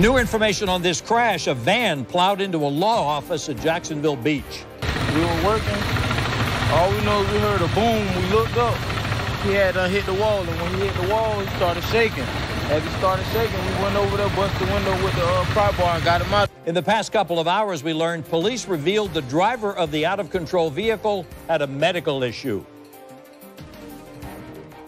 New information on this crash. A van plowed into a law office at Jacksonville Beach. We were working. All we know is we heard a boom. We looked up. He had uh, hit the wall, and when he hit the wall, he started shaking. As he started shaking, we went over there, busted the window with the uh, pry bar, and got him out. In the past couple of hours, we learned police revealed the driver of the out of control vehicle had a medical issue.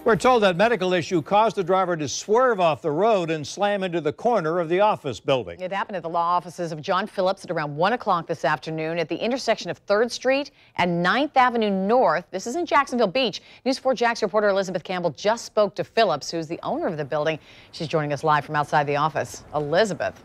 We're told that medical issue caused the driver to swerve off the road and slam into the corner of the office building. It happened at the law offices of John Phillips at around 1 o'clock this afternoon at the intersection of 3rd Street and 9th Avenue North. This is in Jacksonville Beach. News 4 Jax reporter Elizabeth Campbell just spoke to Phillips, who's the owner of the building. She's joining us live from outside the office. Elizabeth.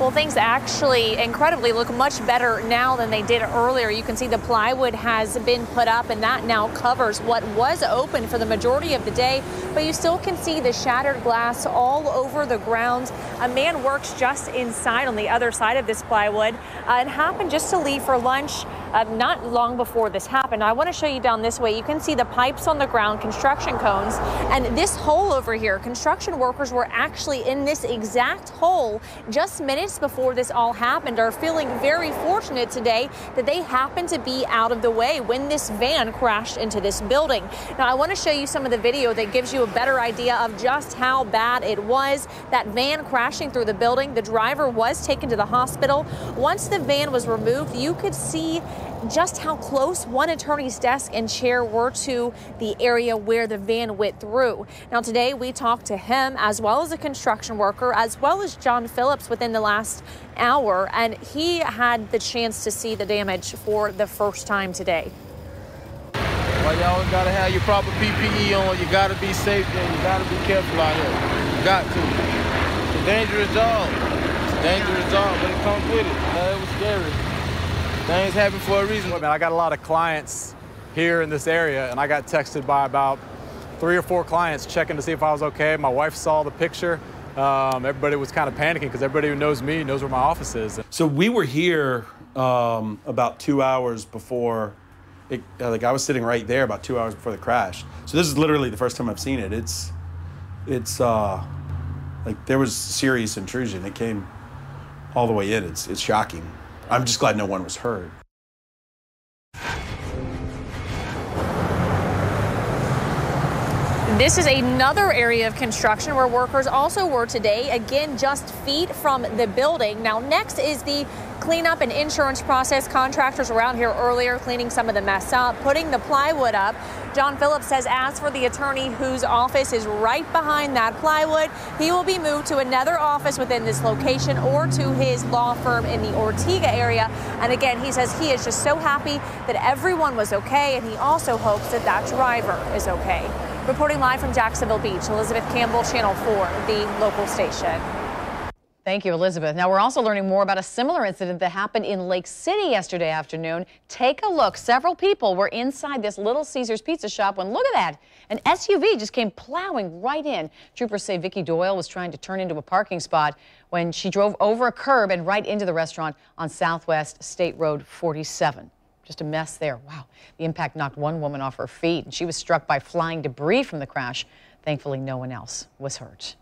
Well, things actually incredibly look much better now than they did earlier. You can see the plywood has been put up and that now covers what was open for the majority of the day, but you still can see the shattered glass all over the ground. A man works just inside on the other side of this plywood. Uh, it happened just to leave for lunch uh, not long before this happened. I want to show you down this way. You can see the pipes on the ground, construction cones, and this hole over here. Construction workers were actually in this exact hole just minutes before this all happened are feeling very fortunate today that they happened to be out of the way when this van crashed into this building. Now, I want to show you some of the video that gives you a better idea of just how bad it was. That van crashing through the building, the driver was taken to the hospital. Once the van was removed, you could see just how close one attorney's desk and chair were to the area where the van went through. Now, today we talked to him as well as a construction worker, as well as John Phillips within the last hour, and he had the chance to see the damage for the first time today. Well, always gotta have your proper PPE on. You gotta be safe and you gotta be careful out here. You got to. It's a dangerous job. It's a dangerous job, but it comes with it. Uh, it was scary. Things happen for a reason. I got a lot of clients here in this area, and I got texted by about three or four clients checking to see if I was okay. My wife saw the picture. Um, everybody was kind of panicking because everybody who knows me knows where my office is. So we were here um, about two hours before. It, uh, like I was sitting right there about two hours before the crash. So this is literally the first time I've seen it. It's, it's uh, like there was serious intrusion. It came all the way in. It's, it's shocking. I'm just glad no one was hurt. This is another area of construction where workers also were today, again, just feet from the building. Now, next is the cleanup and insurance process. Contractors around here earlier cleaning some of the mess up, putting the plywood up. John Phillips says as for the attorney whose office is right behind that plywood, he will be moved to another office within this location or to his law firm in the Ortega area. And again, he says he is just so happy that everyone was okay, and he also hopes that that driver is okay. Reporting live from Jacksonville Beach, Elizabeth Campbell, Channel 4, the local station. Thank you, Elizabeth. Now, we're also learning more about a similar incident that happened in Lake City yesterday afternoon. Take a look. Several people were inside this Little Caesars pizza shop when, look at that, an SUV just came plowing right in. Troopers say Vicki Doyle was trying to turn into a parking spot when she drove over a curb and right into the restaurant on Southwest State Road 47. Just a mess there. Wow. The impact knocked one woman off her feet, and she was struck by flying debris from the crash. Thankfully, no one else was hurt.